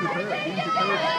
23, 23.